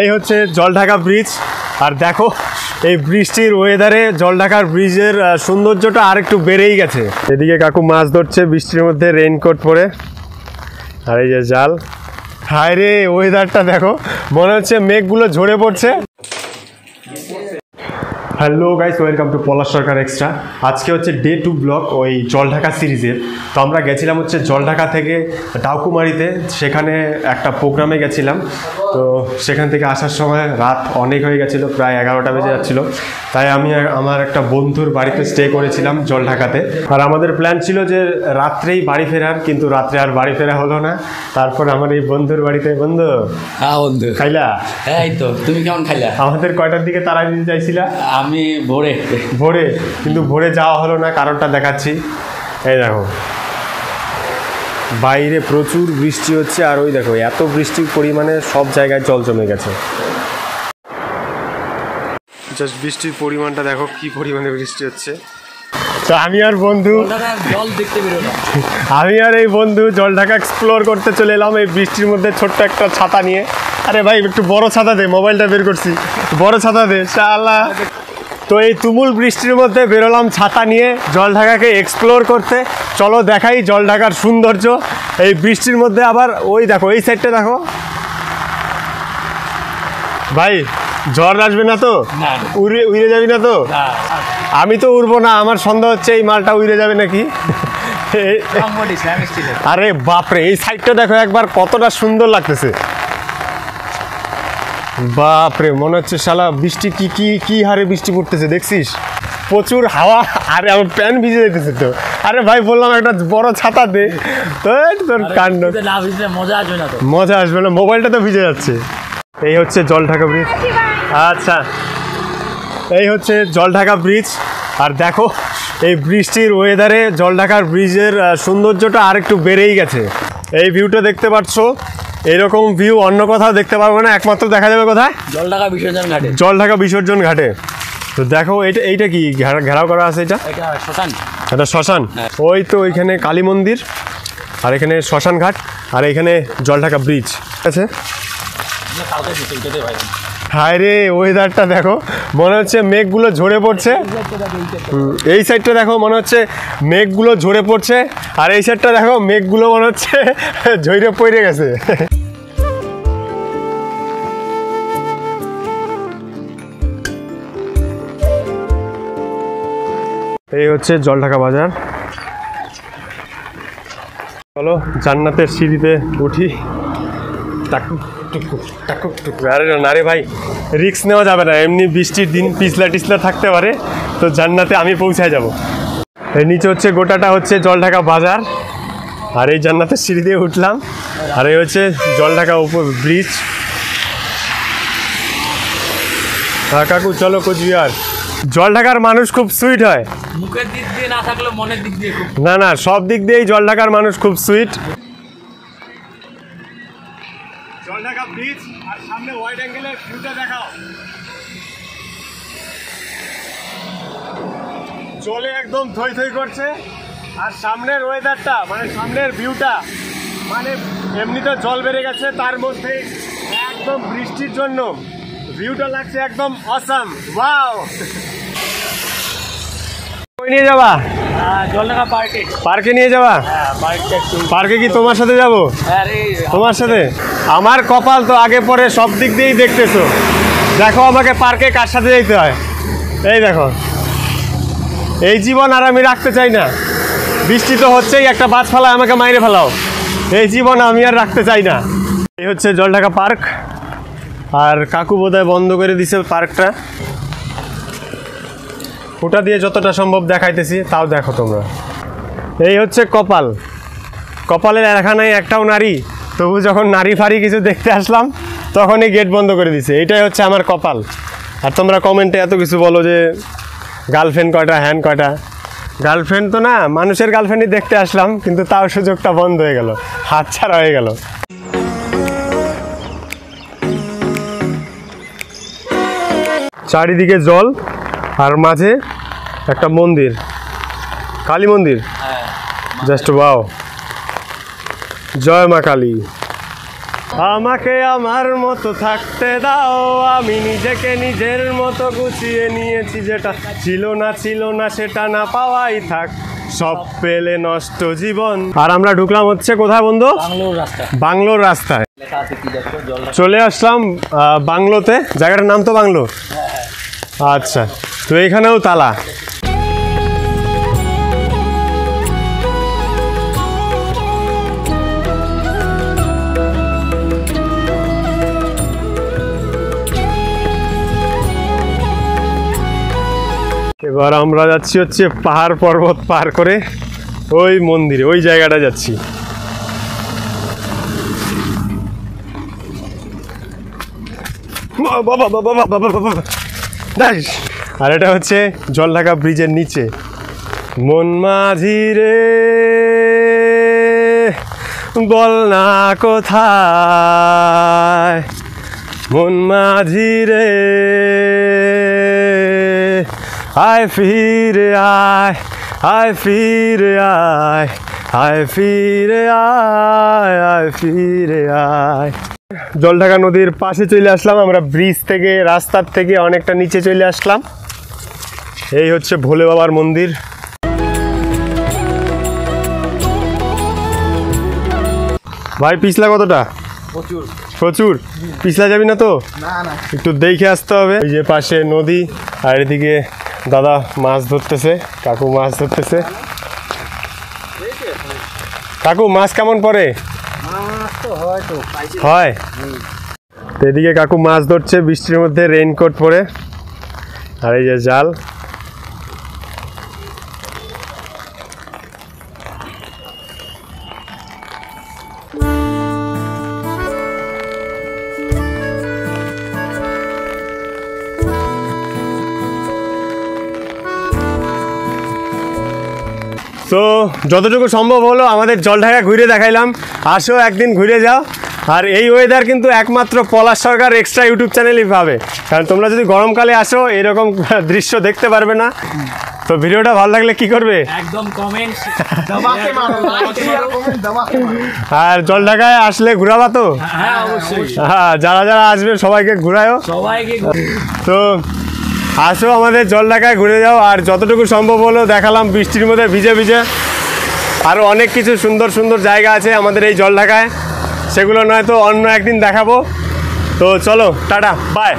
এই হচ্ছে জলঢাকা ব্রিজ। আর দেখো, এই বৃষ্টির ওয়েদারে জলঢাকার ব্রিজের সৌন্দর্যটা আর একটু বেড়েই গেছে। এদিকে কাকু মাছ ধরছে, বৃষ্টির মধ্যে রেইনকোট পরে। আর এই যে জাল। হায় রে ওয়েদারটা দেখো, মনে হচ্ছে মেঘগুলো ঝরে পড়ছে। Hello guys welcome to Palash Sarkar extra আজকে হচ্ছে ডে টু ব্লক ওই জলঢাকা সিরিজের। তো আমরা গেছিলাম হচ্ছে জলঢাকা থেকে ডাকুমারিতে সেখানে একটা প্রোগ্রামে গেছিলাম। তো সেখান থেকে আসার সময় রাত অনেক হয়ে গেছিল প্রায় এগারোটা বেজে যাচ্ছিল। তাই আমি আমার একটা বন্ধুর বাড়িতে স্টে করেছিলাম জলঢাকাতে আর আমাদের প্ল্যান ছিল যে রাত্রেই বাড়ি ফেরার কিন্তু রাত্রে আর বাড়ি ফেরা হলো না। তারপর আমার এই বন্ধুর বাড়িতে বন্ধু হ্যাঁ বন্ধু। খাইলা? এই তো। তুমি কেমন খাইলা? আমাদের কয়টার দিকে তারা দিতে চাইছিলা? আমি ভোরে। ভোরে কিন্তু ভোরে যাওয়া হলো না কারণটা দেখাচ্ছি। এই দেখো। বাইরে প্রচুর বৃষ্টি হচ্ছে আর ওই দেখো এত বৃষ্টির পরিমাণে সব জায়গায় জল জমে গেছে। জাস্ট বৃষ্টির পরিমাণটা দেখো কি পরিমাণে বৃষ্টি হচ্ছে। তো আমি আর বন্ধু জল দেখতে আমি আর এই বন্ধু জলঢাকা এক্সপ্লোর করতে চলে এলাম এই বৃষ্টির মধ্যে ছোট্ট একটা ছাতা নিয়ে। আরে ভাই একটু বড় ছাতা দে মোবাইলটা বের করছি। বড় ছাতা দে শালা। তো এই তুমুল বৃষ্টির মধ্যে বেরোলাম ছাতা নিয়ে জলঢাকাকে এক্সপ্লোর করতে। চলো দেখাই জলঢাকার সৌন্দর্য। এই বৃষ্টির মধ্যে আবার ওই দেখো এই সাইডটা দেখো। ভাই ঝড় আসবে না তো? উড়ে উড়ে যাবি না তো? আমি তো উড়বো না আমার সন্দেহ হচ্ছে এই মালটা উড়ে যাবে নাকি? আরে বাপরে এই সাইডটা দেখো একবার কতটা সুন্দর লাগতেছে। বাপরে মনে হচ্ছে শালা বৃষ্টি কি কি কি হারে বৃষ্টি পড়তেছে দেখছিস? প্রচুর হাওয়া আরে আমার প্যান ভিজে যেতেছে তো। আরে ভাই বললাম একটা বড় ছাতা দে। তোর কাণ্ড। মজা আসবে না মজা আসবে না মোবাইলটা তো ভিজে যাচ্ছে। এই হচ্ছে জলঢাকা ব্রিজ। আচ্ছা এই হচ্ছে জলঢাকা ব্রিজ। আর দেখো এই বৃষ্টির ওয়েদারে জলঢাকার ব্রিজের সৌন্দর্যটা আরেকটু বেড়েই গেছে। এই ভিউটা দেখতে পাচ্ছ। এরকম ভিউ অন্য কোথাও দেখতে পারব না একমাত্র দেখা যাবে কোথায়? জল ঢাকা বিসর্জন ঘাটে। জল ঢাকা বিসর্জন ঘাটে। তো দেখো এটা এইটা কি? ঘেরা- ঘেরাও করা আছে এটা? এটা শ্মশান। এটা শ্মশান। ওই তো ওইখানে কালী মন্দির আর এখানে শ্মশান ঘাট আর এখানে জল ঢাকা ব্রিজ ঠিক আছে? হায় রে ওয়েদারটা দেখো, মনে হচ্ছে মেঘগুলো ঝরে পড়ছে। এই সাইডটা দেখো, মনে হচ্ছে মেঘগুলো ঝরে পড়ছে, আর এই সাইডটা দেখো, মেঘগুলো মনে হচ্ছে ঝরে পড়ে গেছে। এই হচ্ছে জলঢাকা বাজার। চলো জান্নাতের সিঁড়িতে উঠি। আরে না রে ভাই রিক্স নেওয়া যাবে না। এমনি বৃষ্টির দিন পিছলা টিছলা থাকতে পারে তো জান্নাতে আমি পৌঁছায় যাব। এই নিচে হচ্ছে গোটাটা হচ্ছে জলঢাকা বাজার আর এই জান্নাতের সিঁড়ি দিয়ে উঠলাম। আর এই হচ্ছে জলঢাকা উপর ব্রিজ হ্যাঁ কাকু চলো কোচবিহার। জলঢাকার মানুষ খুব সুইট হয়। মুখের দিক দিয়ে না থাকলে মনের দিক দিয়ে না না সব দিক দিয়েই জল ঢাকার মানুষ খুব সুইট ব্রিজ আর সামনে ওয়াইড অ্যাঙ্গেলের ভিউটা দেখাও। জলে একদম থই থই করছে। আর সামনের ওয়েদারটা মানে সামনের ভিউটা মানে এমনিতে জল বেড়ে গেছে, তার মধ্যে একদম বৃষ্টির জন্য। ভিউটা লাগছে একদম অসাম ওয়াও নিয়ে যাবা? টাকা পার্কে। নিয়ে যাবা? হ্যাঁ পার্কে কি তোমার সাথে যাব? আরে তোমার সাথে? আমার কপাল তো আগে পরে সব দিক দিয়েই দেখতেছো। দেখো আমাকে পার্কে কার সাথে যেতে হয়। এই দেখো। এই জীবন আর আমি রাখতে চাই না। বৃষ্টি তো হচ্ছেই একটা বাজ ফেলায় আমাকে মাইরে ফেলাও। এই জীবন আমি আর রাখতে চাই না। এই হচ্ছে জলঢাকা পার্ক। আর কাকু বোধহয় বন্ধ করে দিছে পার্কটা। ওটা দিয়ে যতটা সম্ভব দেখাইতেছি, তাও দেখো তোমরা। এই হচ্ছে কপাল। কপালের এখানে একটাও নারী, তবু যখন নারী ফারি কিছু দেখতে আসলাম, তখনই গেট বন্ধ করে দিছে। এটাই হচ্ছে আমার কপাল। আর তোমরা কমেন্টে এত কিছু বলো যে গার্লফ্রেন্ড কয়টা হ্যান কয়টা? গার্লফ্রেন্ড তো না, মানুষের গার্লফ্রেন্ডই দেখতে আসলাম, কিন্তু তাও সুযোগটা বন্ধ হয়ে গেল, হাত ছাড়া হয়ে গেল। চারিদিকে জল, আর মাঝে একটা মন্দির কালী মন্দির? হ্যাঁ জাস্ট ওয়াও জয় মা কালী। আমাকে আমার মতো থাকতে দাও আমি নিজেকে নিজের মতো গুছিয়ে নিয়েছি যেটা ছিল না ছিল না সেটা না পাওয়াই থাক সব পেলে নষ্ট জীবন। আর আমরা ঢুকলাম হচ্ছে কোথায় বন্ধু? বাংলোর রাস্তায়। চলে আসলাম বাংলোতে। জায়গাটার নাম তো বাংলো? আচ্ছা তো এখানেও তালা। এবার আমরা যাচ্ছি হচ্ছে পাহাড় পর্বত পার করে ওই মন্দিরে, ওই জায়গাটা যাচ্ছি। আর এটা হচ্ছে জলঢাকা ব্রিজের নিচে। মন মাঝি রে, বল না কোথায়? মন মাঝি রে। আয় ফিরে আয় আয় ফিরে আয় আয় ফিরে আয় আয় ফিরে আয়। জলঢাকা নদীর পাশে চলে আসলাম আমরা ব্রিজ থেকে রাস্তার থেকে অনেকটা নিচে চলে আসলাম। এই হচ্ছে ভোলে বাবার মন্দির। ভাই পিছলা কতটা? প্রচুর। প্রচুর? পিছলা যাবি না তো? একটু দেখে আসতে হবে। এই যে পাশে নদী আর এদিকে দাদা মাছ ধরতেছে, কাকু মাছ ধরতেছে। কাকু, মাছ কেমন পড়ে? হয়। তো এদিকে কাকু মাছ ধরছে, বৃষ্টির মধ্যে রেইনকোট পরে। আর এই যে জাল। তো যতটুকু সম্ভব হলো আমাদের জলঢাকা ঘুরে দেখাইলাম। আসো একদিন ঘুরে যাও। আর এই ওয়েদার কিন্তু একমাত্র পলাশ সরকার এক্সট্রা ইউটিউব চ্যানেলই পাবে। কারণ তোমরা যদি গরমকালে আসো এরকম দৃশ্য দেখতে পারবে না। তো ভিডিওটা ভালো লাগলে কি করবে? একদম কমেন্ট আর জলঢাকায় আসলে ঘুরাবা তো? হ্যাঁ হ্যাঁ যারা যারা আসবে সবাইকে ঘুরায়ও। সবাইকে তো আসো আমাদের জল ঢাকায় ঘুরে যাও, আর যতটুকু সম্ভব হলো দেখালাম, বৃষ্টির মধ্যে ভিজে ভিজে। আরও অনেক কিছু সুন্দর সুন্দর জায়গা আছে আমাদের এই জল ঢাকায় সেগুলো নয়তো অন্য একদিন দেখাবো। তো চলো, টাটা বাই